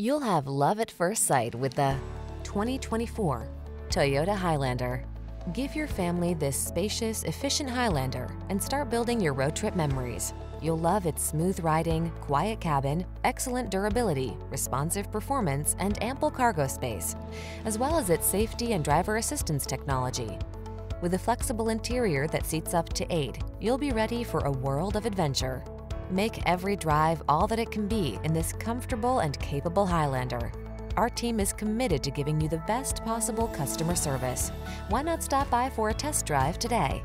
You'll have love at first sight with the 2024 Toyota Highlander. Give your family this spacious, efficient Highlander and start building your road trip memories. You'll love its smooth riding, quiet cabin, excellent durability, responsive performance, and ample cargo space, as well as its safety and driver assistance technology. With a flexible interior that seats up to eight, you'll be ready for a world of adventure. Make every drive all that it can be in this comfortable and capable Highlander. Our team is committed to giving you the best possible customer service. Why not stop by for a test drive today?